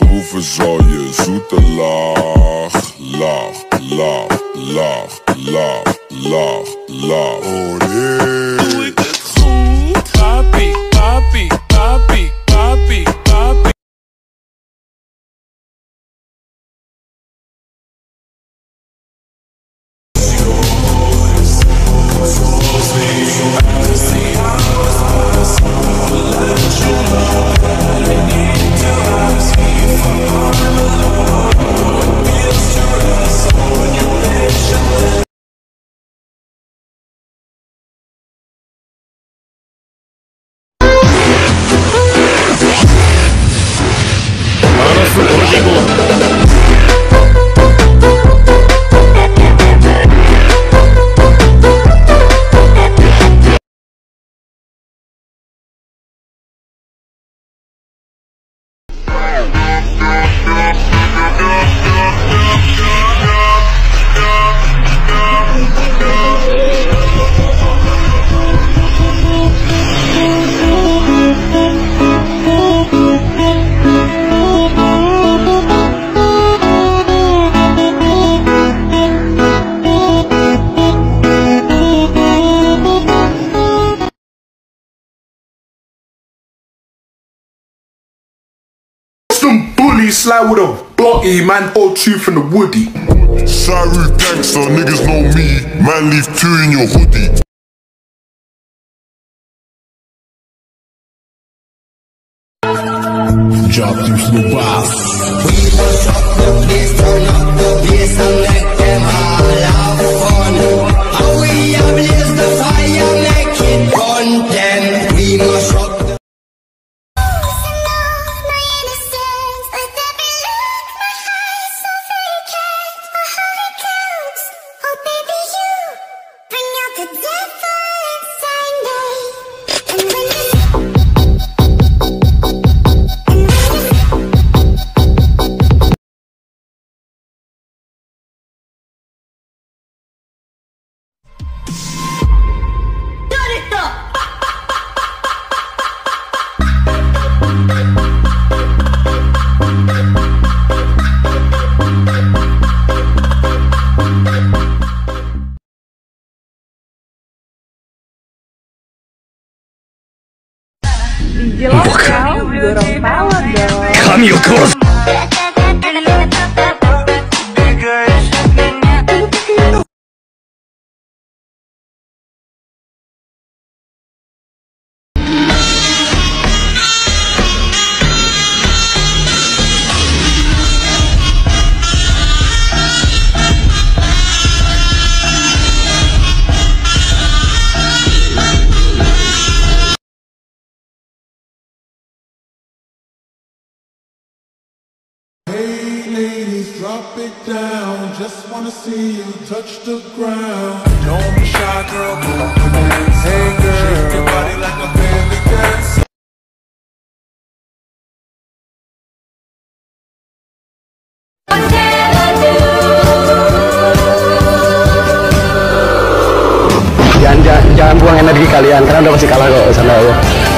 Proeven zal je zoete laag, laag, laag, laag, laag, laag, laag. Oh nee. people. Some bully slide with a blocky eh, man, old truth from the woody. Saru gangster, niggas know me. Man, leave two in your hoodie. Drop juice no boss. We must rock the place, turn up the bass and make them all have fun. And we ablaze the fire, make it burn them. We must rock 神を殺す Drop it down. Just wanna see you touch the ground. Don't be shy, girl. Move the dance. Hey girl, shake your body like a belly dancer. jangan, jangan jangan buang energi kalian karena udah pasti kalah kok sana